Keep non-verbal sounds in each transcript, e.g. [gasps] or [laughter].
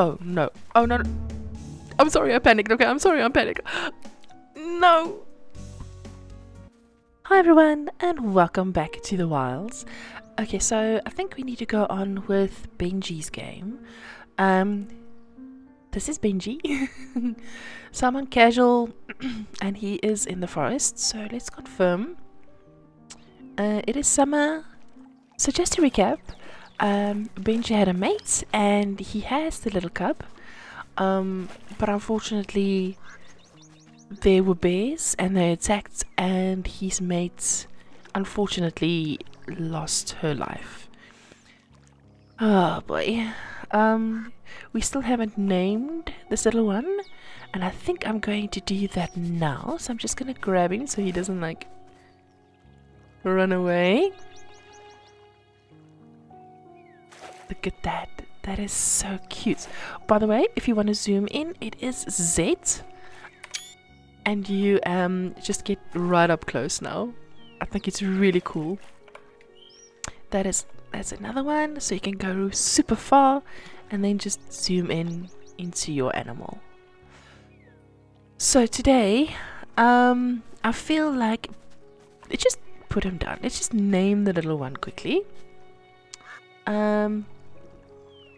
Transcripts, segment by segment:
Oh no. Oh no. I'm sorry, I panicked. Okay, I'm sorry, I'm panicked. [gasps] No. Hi everyone, and welcome back to the Wilds. Okay, so I think we need to go on with Benji's game. Um, this is Benji. so I'm on casual, [clears throat] and he is in the forest. So let's confirm. Uh, it is summer. So just to recap, um, Benji had a mate, and he has the little cub. Um, but unfortunately, there were bears and they attacked, and his mate unfortunately lost her life. Oh boy. Um, we still haven't named this little one, and I think I'm going to do that now. So I'm just gonna grab him so he doesn't like run away. Look at that. That is so cute. By the way, if you want to zoom in, it is Z. And you um just get right up close now. I think it's really cool. That is that's another one. So you can go super far and then just zoom in into your animal. So today, um I feel like let's just put him down. Let's just name the little one quickly. Um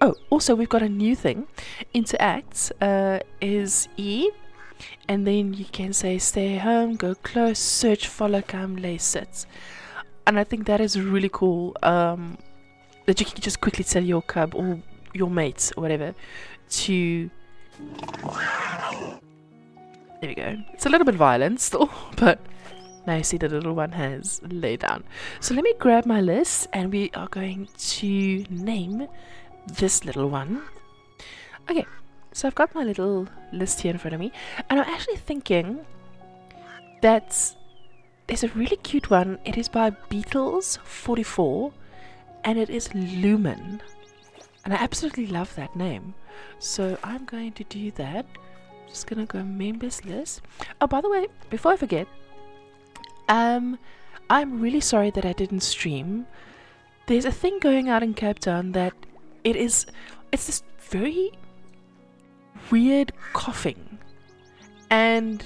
Oh, also we've got a new thing. Interact uh, is E, and then you can say stay home, go close, search, follow, come, lay, sit. And I think that is really cool. Um, that you can just quickly tell your cub or your mates or whatever to. There we go. It's a little bit violent still, [laughs] but now you see the little one has laid down. So let me grab my list and we are going to name this little one. Okay, so I've got my little list here in front of me, and I'm actually thinking that there's a really cute one. It is by Beatles44, and it is Lumen. And I absolutely love that name. So I'm going to do that. Just gonna go members list. Oh, by the way, before I forget, um, I'm really sorry that I didn't stream. There's a thing going out in Cape Town that it is it's this very weird coughing. And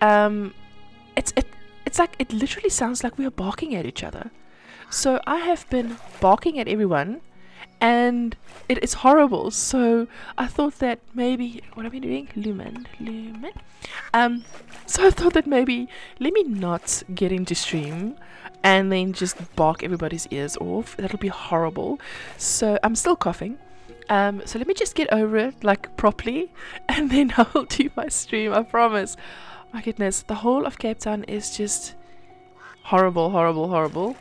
um it's it it's like it literally sounds like we are barking at each other. So i have been barking at everyone and it is horrible. So i thought that maybe what am i doing? Lumen lumen? Um so i thought that maybe let me not get into stream and then just bark everybody's ears off. That'll be horrible. So I'm still coughing. Um, so let me just get over it like properly [laughs] and then [laughs] I'll do my stream, I promise. My goodness, the whole of Cape Town is just horrible, horrible, horrible.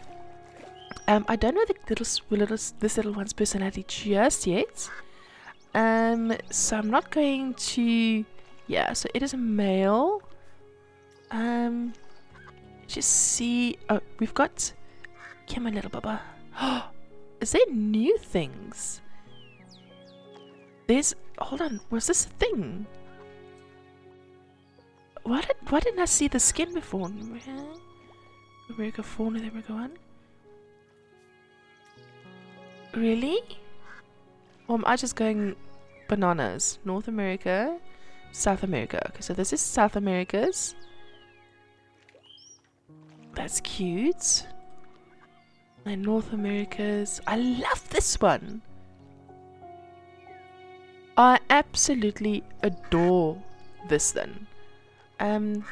Um, I don't know the little, little this little one's personality just yet. Um, so I'm not going to yeah, so it is a male. Um just see. Oh, we've got. Come on, little Baba. [gasps] Is there new things? There's. Hold on. Was this a thing? Why did Why didn't I see the skin before? America four, North America one. Really? Or am I just going bananas? North America, South America. Okay, so this is South America's. That's cute. And North America's. I love this one. I absolutely adore this then. Um,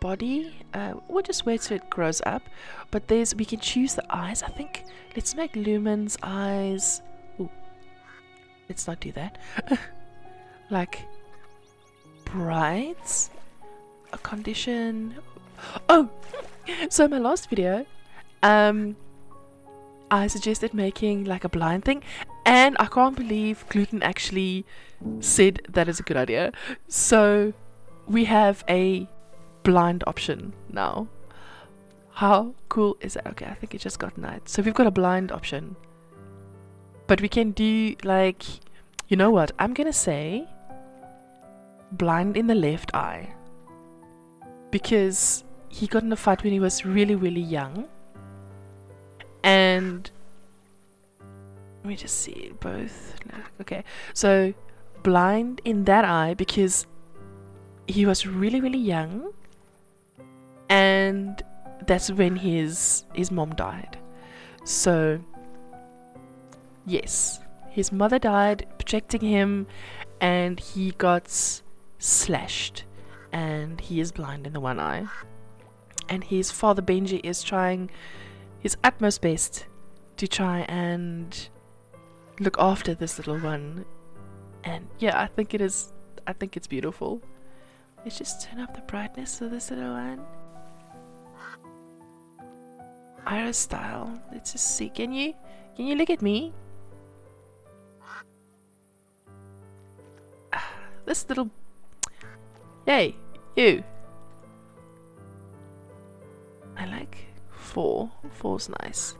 body. Uh, we'll just wait till it grows up. But there's we can choose the eyes. I think let's make Lumen's eyes. Ooh, let's not do that. [laughs] like bright. A condition. Oh, [laughs] so in my last video, um, I suggested making like a blind thing, and I can't believe Gluten actually said that is a good idea. So we have a blind option now. How cool is that? Okay, I think it just got night. So we've got a blind option. But we can do like, you know what? I'm gonna say blind in the left eye. Because he got in a fight when he was really, really young. And let me just see both. Okay, so blind in that eye because he was really, really young, and that's when his his mom died. So, yes, his mother died protecting him, and he got slashed, and he is blind in the one eye. And his father Benji is trying his utmost best to try and look after this little one. And yeah, I think it is. I think it's beautiful. Let's just turn up the brightness of this little one. Iris style. Let's just see. Can you can you look at me? Ah, this little Hey, you. I like four. Four's nice.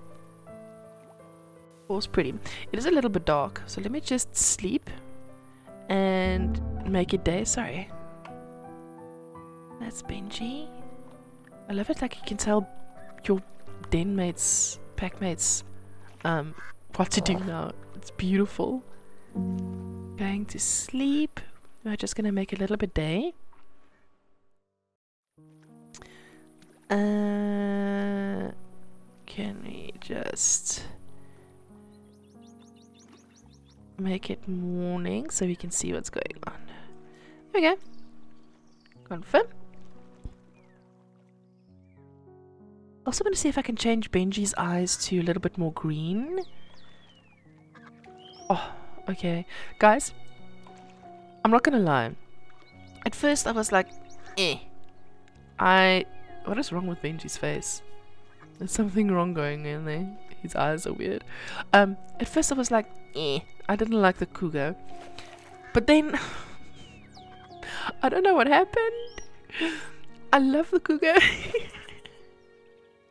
Four's pretty. It is a little bit dark, so let me just sleep and make it day. Sorry. That's Benji. I love it like you can tell your den mates, pack mates, um, what to do now. It's beautiful. Going to sleep. We're just gonna make a little bit day. Uh, can we just make it morning so we can see what's going on? There we go. Confirm. Also want to see if I can change Benji's eyes to a little bit more green. Oh, okay. Guys, I'm not gonna lie. At first I was like, eh. I... What is wrong with Benji's face? There's something wrong going in there. His eyes are weird. Um, at first I was like, eh. I didn't like the cougar. But then... [laughs] I don't know what happened. I love the cougar.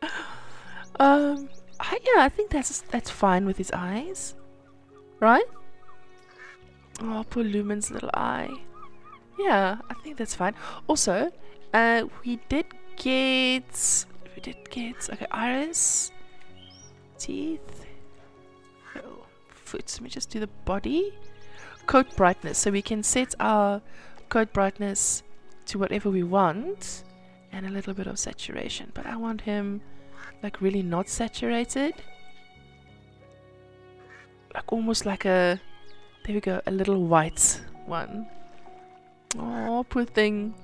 [laughs] um, I, yeah, I think that's that's fine with his eyes, right? Oh, poor Lumen's little eye. Yeah, I think that's fine. Also, uh, we did get we did get okay iris, teeth, oh, foot. Let me just do the body. Coat brightness, so we can set our coat brightness to whatever we want and a little bit of saturation. But I want him like really not saturated. Like almost like a there we go a little white one. Oh poor thing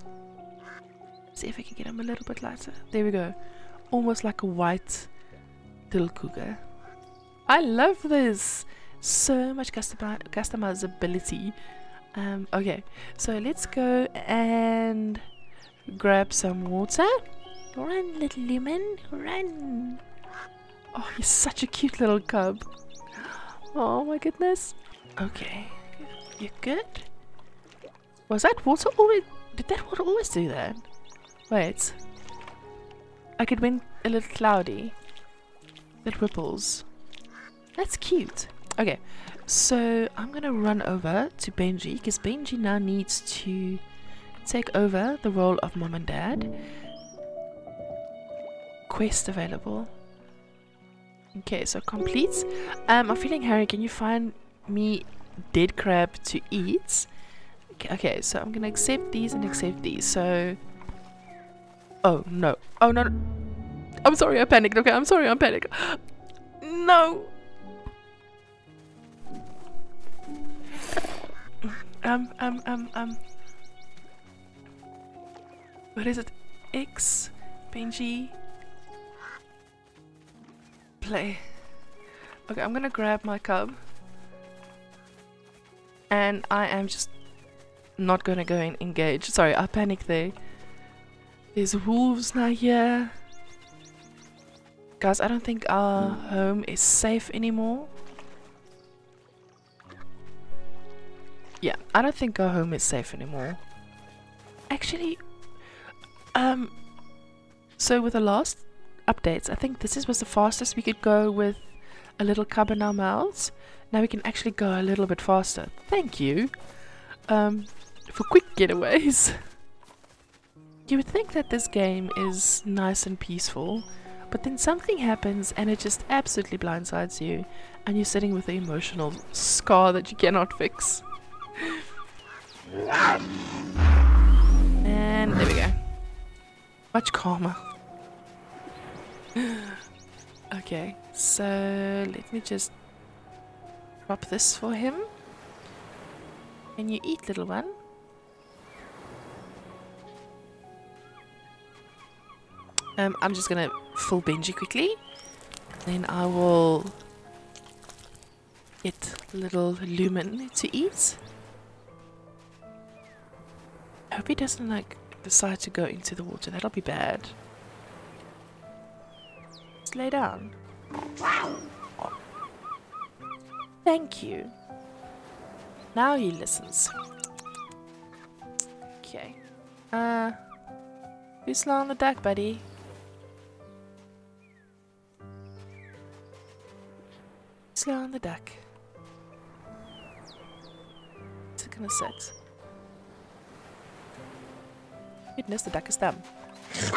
see if I can get him a little bit lighter there we go almost like a white little cougar I love this so much customizability um, okay, so let's go and grab some water. Run, little Lumen, run. Oh, he's such a cute little cub. Oh my goodness. Okay, you good? Was that water always... Did that water always do that? Wait. I could win a little cloudy. That ripples. That's cute. Okay, so I'm gonna run over to Benji because Benji now needs to take over the role of mom and dad. Quest available. Okay, so complete. Um, I'm feeling hungry. Can you find me dead crab to eat? Okay, okay, so I'm gonna accept these and accept these. So, oh no, oh no, no. I'm sorry, I panicked. Okay, I'm sorry, I'm panicked. No. Um, um, um, um. What is it? X, Benji, play. Okay, I'm gonna grab my cub. And I am just not gonna go and engage. Sorry, I panicked there. There's wolves now here. Guys, I don't think our home is safe anymore. Yeah, I don't think our home is safe anymore. Actually, um, so with the last updates, I think this is, was the fastest we could go with a little cub in our mouths. Now we can actually go a little bit faster. Thank you um, for quick getaways. [laughs] You would think that this game is nice and peaceful, but then something happens and it just absolutely blindsides you, and you're sitting with an emotional scar that you cannot fix. And there we go. Much calmer. [gasps] okay, so let me just drop this for him. Can you eat, little one? Um, I'm just gonna full Benji quickly. Then I will get little Lumen to eat. I hope he doesn't like decide to go into the water. That'll be bad. Just lay down. Thank you. Now he listens. Okay. Uh, who's on the deck, buddy? Slow on the deck. What's it gonna sit? Goodness, the deck is done. [laughs]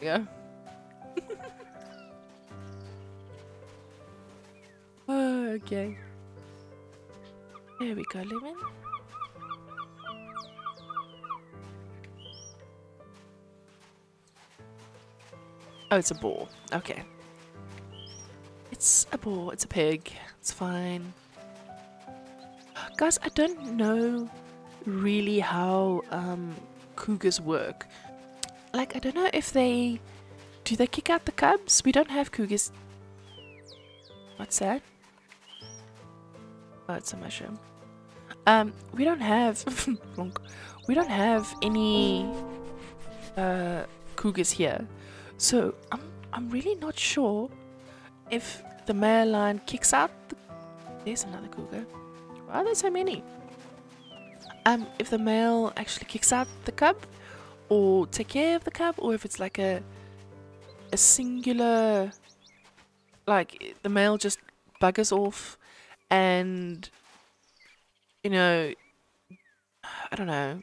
yeah. oh, [laughs] okay. There we go, Lemon. Oh, it's a boar. Okay. It's a boar. It's a pig. It's fine. Guys, I don't know really how um, cougars work. Like, I don't know if they... Do they kick out the cubs? We don't have cougars. What's that? Oh, it's a mushroom. Um, we don't have... [laughs] we don't have any uh, cougars here. So I'm really not sure if the male lion kicks out. The, there's another cougar. Why are there so many? Um, if the male actually kicks out the cub, or take care of the cub, or if it's like a a singular, like the male just buggers off, and you know, I don't know,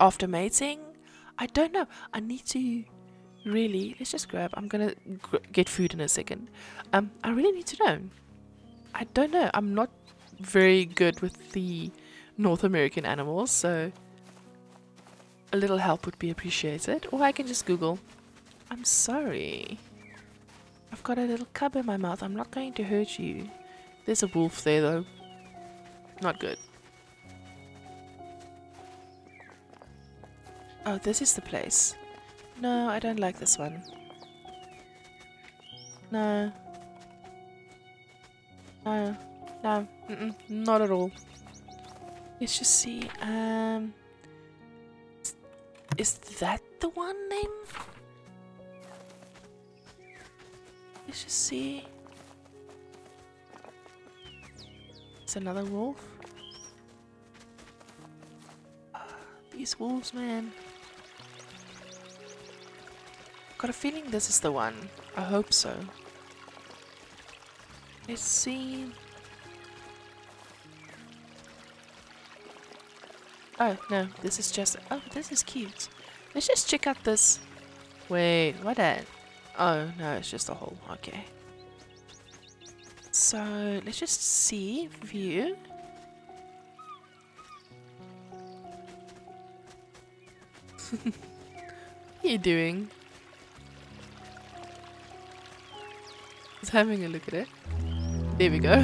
after mating. I don't know. I need to really, let's just grab. I'm gonna get food in a second. Um, I really need to know. I don't know. I'm not very good with the North American animals, so a little help would be appreciated. Or I can just Google. I'm sorry. I've got a little cub in my mouth. I'm not going to hurt you. There's a wolf there, though. Not good. Oh, this is the place. No, I don't like this one. No. No. No. Mm -mm, not at all. Let's just see. Um, is that the one name? Let's just see. It's another wolf. these wolves, man got a feeling this is the one. I hope so. Let's see. Oh, no, this is just... Oh, this is cute. Let's just check out this... Wait, what that? Oh, no, it's just a hole. Okay. So, let's just see. View. [laughs] what are you doing? Having a look at it. There we go.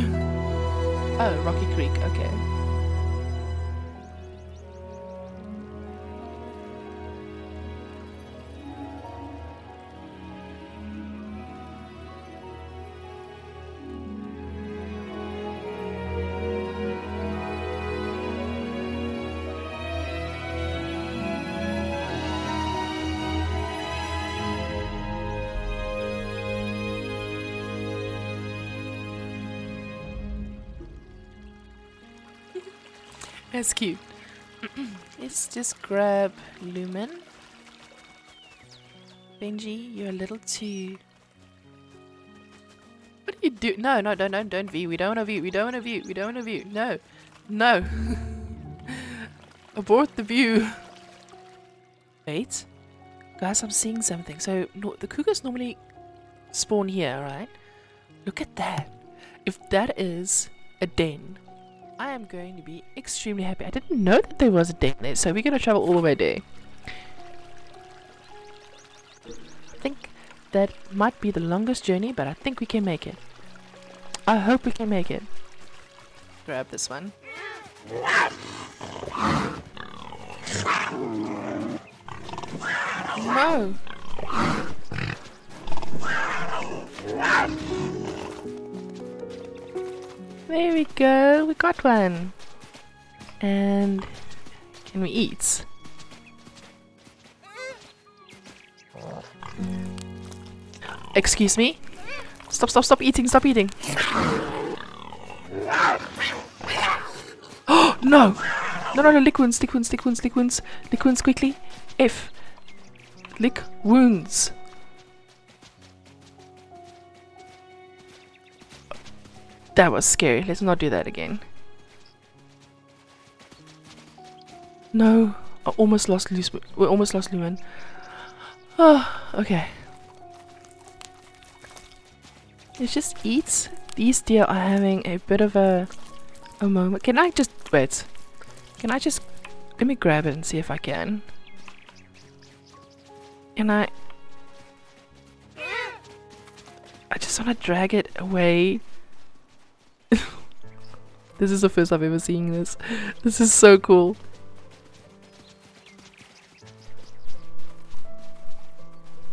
Oh, Rocky Creek, okay. That's cute. [clears throat] Let's just grab Lumen. Benji, you're a little too... What do you do? No, no, don't, don't, don't view. We don't want to view. We don't want to view. We don't want to view. No. No. [laughs] Abort the view. Wait. Guys, I'm seeing something. So, no, the cougars normally spawn here, right? Look at that. If that is a den, I am going to be extremely happy. I didn't know that there was a den there, so we're going to travel all the way there. I think that might be the longest journey, but I think we can make it. I hope we can make it. Grab this one. No! There we go, we got one. And can we eat? Excuse me? Stop, stop, stop eating, stop eating. Oh, no! No, no, no, lick wounds, lick wounds, lick wounds, lick wounds, lick wounds quickly. F. Lick wounds. That was scary. Let's not do that again. No. I almost lost Luce. We almost lost Lumen. Oh, okay. Let's just eat. These deer are having a bit of a a moment. Can I just wait? Can I just let me grab it and see if I can? Can I? I just want to drag it away this is the first I've ever seen this. This is so cool.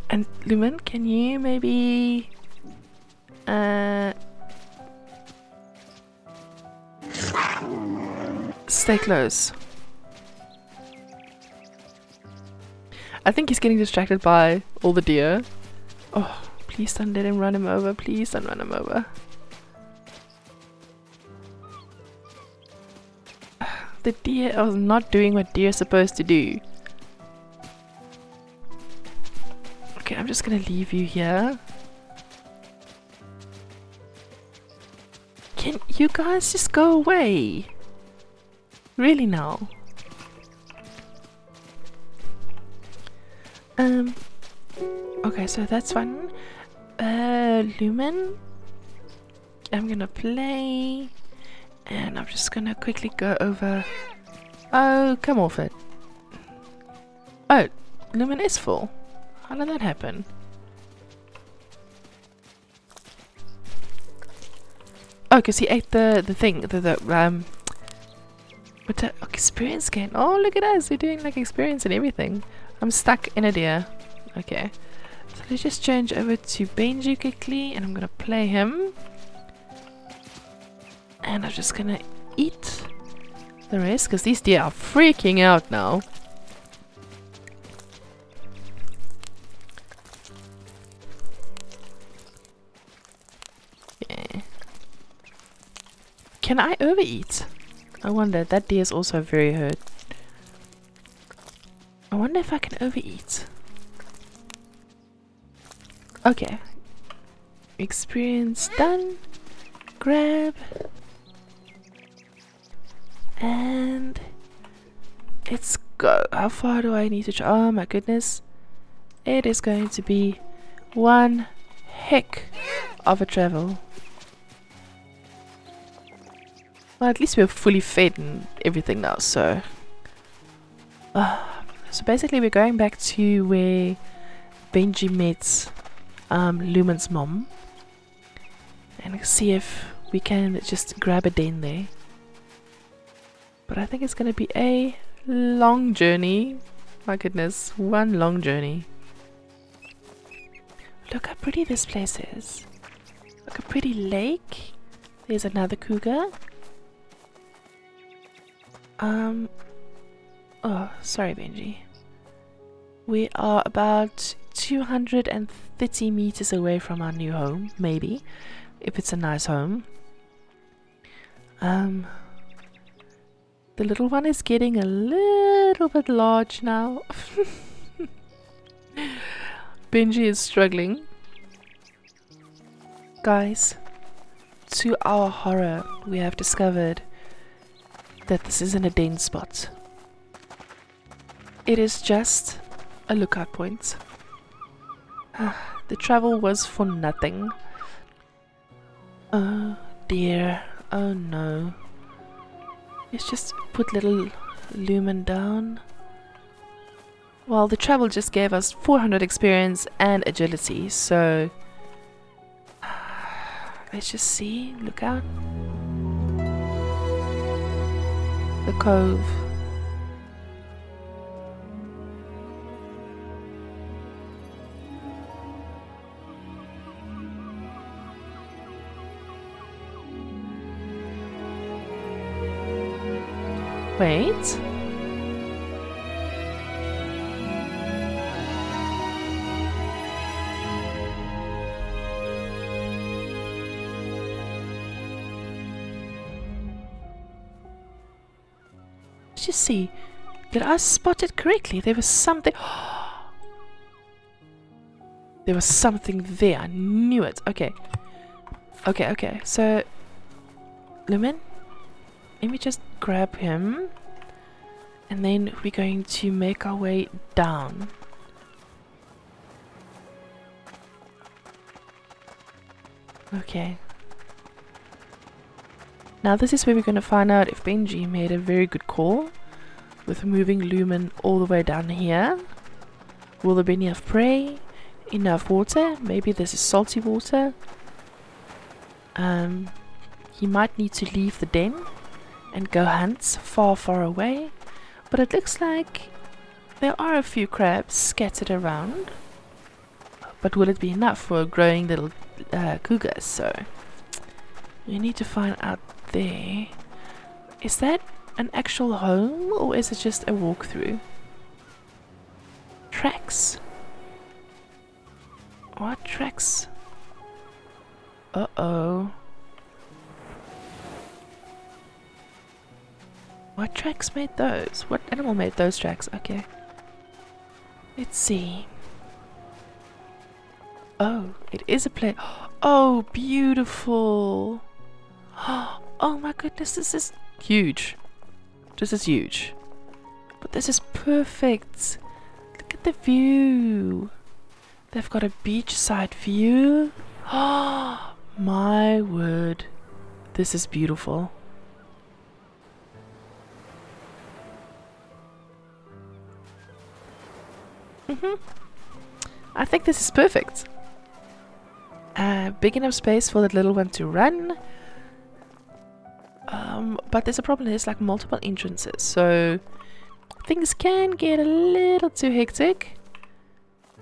And Lumen, can you maybe uh stay close? I think he's getting distracted by all the deer. Oh, please don't let him run him over. Please don't run him over. The deer was not doing what deer are supposed to do. Okay, I'm just gonna leave you here. Can you guys just go away? Really now? Um, okay, so that's fun. Uh, Lumen. I'm gonna play. And I'm just gonna quickly go over... Oh, come off it. Oh, Lumen is full. How did that happen? Oh, because he ate the, the thing, the, the, um... What's that? Experience gain. Oh, look at us. We're doing, like, experience and everything. I'm stuck in a deer. Okay. So let's just change over to Benji quickly, and I'm gonna play him. And I'm just gonna eat the rest because these deer are freaking out now. Yeah. Can I overeat? I wonder, that deer is also very hurt. I wonder if I can overeat. Okay. Experience done. Grab. And let's go. How far do I need to Oh my goodness. It is going to be one heck of a travel. Well, at least we're fully fed and everything now, so... Uh, [sighs] so basically we're going back to where Benji met um, Lumen's mom. And see if we can just grab a den there. But I think it's going to be a long journey. My goodness, one long journey. Look how pretty this place is. Look a pretty lake. There's another cougar. Um. Oh, sorry, Benji. We are about 230 meters away from our new home, maybe, if it's a nice home. Um, the little one is getting a little bit large now. [laughs] Benji is struggling. Guys, to our horror, we have discovered that this isn't a den spot. It is just a lookout point. Ah, the travel was for nothing. Oh dear, oh no. Let's just put little Lumen down. Well, the travel just gave us 400 experience and agility, so... [sighs] Let's just see. Look out. The cove. Wait. Did you see. Did I spot it correctly? There was something. [gasps] there was something there. I knew it. Okay. Okay, okay. So, Lumen, let me just grab him. And then we're going to make our way down. Okay. Now this is where we're going to find out if Benji made a very good call with moving Lumen all the way down here. Will there be enough prey? Enough water? Maybe this is salty water. Um, he might need to leave the den and go hunt far, far away. But it looks like there are a few crabs scattered around. But will it be enough for a growing little uh, cougar? So we need to find out there. Is that an actual home or is it just a walkthrough? Tracks. What tracks? Uh-oh. What tracks made those? What animal made those tracks? Okay. Let's see. Oh, it is a play. [gasps] Oh, beautiful. [gasps] Oh my goodness, this is huge. This is huge. But this is perfect. Look at the view. They've got a beachside view. Oh, [gasps] my word. This is beautiful. Mm hmm I think this is perfect. Uh, big enough space for that little one to run. Um, but there's a problem, there's like multiple entrances, so things can get a little too hectic.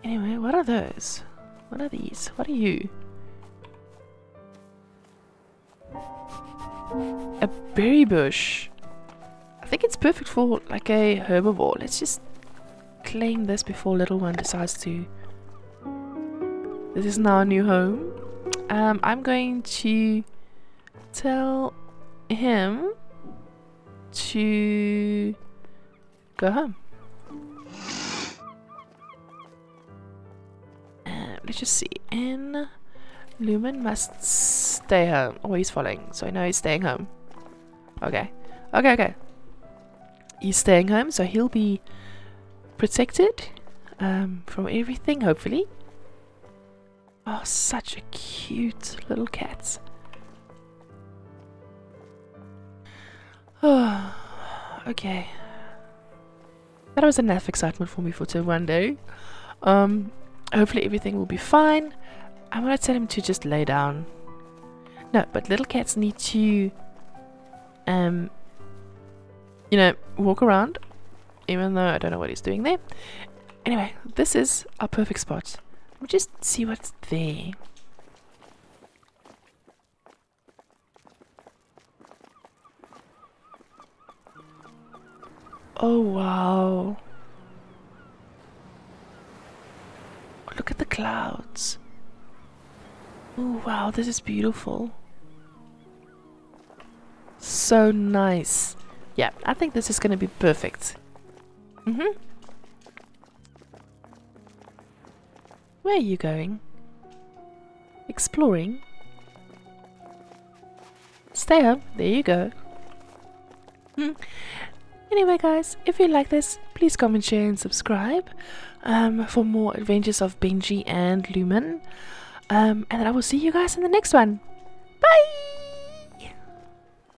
Anyway, what are those? What are these? What are you? A berry bush. I think it's perfect for like a herbivore. Let's just claim this before little one decides to. This is now a new home. Um, I'm going to tell him to go home. Uh, let's just see. in Lumen must stay home. Oh, he's following, so I know he's staying home. Okay. Okay, okay. He's staying home, so he'll be protected um, from everything, hopefully. Oh, such a cute little cat. Oh, okay. That was enough excitement for me for one day. Um, hopefully everything will be fine. I'm gonna tell him to just lay down. No, but little cats need to, um, you know, walk around even though I don't know what he's doing there. Anyway, this is our perfect spot. We'll just see what's there. Oh wow. Look at the clouds. Oh wow, this is beautiful. So nice. Yeah, I think this is going to be perfect. Mm-hmm. Where are you going? Exploring? Stay up. There you go. Hmm. Anyway, guys, if you like this, please comment, share, and subscribe um, for more adventures of Benji and Lumen. Um, and I will see you guys in the next one.